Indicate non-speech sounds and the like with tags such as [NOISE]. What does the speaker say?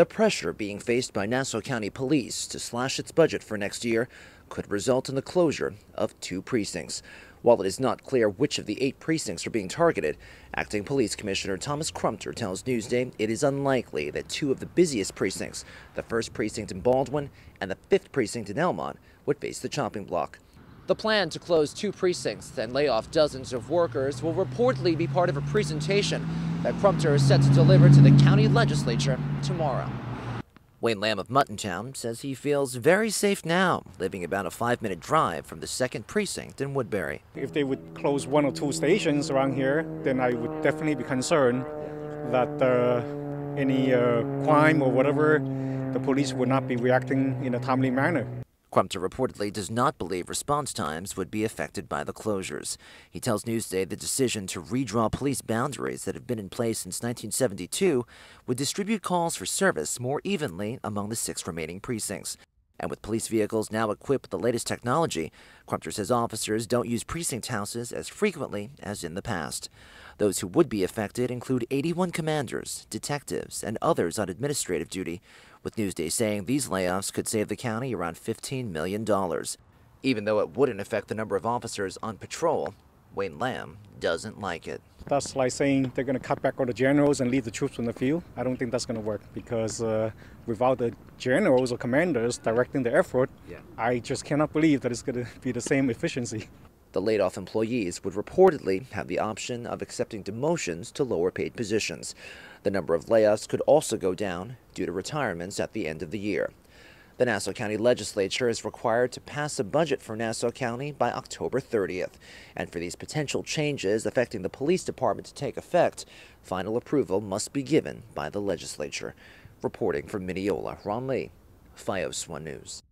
The pressure being faced by Nassau County Police to slash its budget for next year could result in the closure of two precincts. While it is not clear which of the eight precincts are being targeted, Acting Police Commissioner Thomas Krumpter tells Newsday it is unlikely that two of the busiest precincts, the 1st Precinct in Baldwin and the 5th Precinct in Elmont, would face the chopping block. The plan to close two precincts and lay off dozens of workers will reportedly be part of a presentation that Krumpter is set to deliver to the county legislature tomorrow. Wayne Lamb of Muttontown says he feels very safe now, living about a five minute drive from the second precinct in Woodbury. If they would close one or two stations around here, then I would definitely be concerned that uh, any uh, crime or whatever, the police would not be reacting in a timely manner. Krumpter reportedly does not believe response times would be affected by the closures. He tells Newsday the decision to redraw police boundaries that have been in place since 1972 would distribute calls for service more evenly among the six remaining precincts. And with police vehicles now equipped with the latest technology, Krumpter says officers don't use precinct houses as frequently as in the past. Those who would be affected include 81 commanders, detectives, and others on administrative duty, with Newsday saying these layoffs could save the county around $15 million. Even though it wouldn't affect the number of officers on patrol, Wayne Lamb doesn't like it. That's like saying they're going to cut back on the generals and leave the troops on the field. I don't think that's going to work because uh, without the generals or commanders directing the effort, yeah. I just cannot believe that it's going to be the same [LAUGHS] efficiency. The laid off employees would reportedly have the option of accepting demotions to lower paid positions. The number of layoffs could also go down due to retirements at the end of the year. The Nassau County Legislature is required to pass a budget for Nassau County by October 30th. And for these potential changes affecting the police department to take effect, final approval must be given by the legislature. Reporting from Mineola, Ron Lee, FiOS 1 News.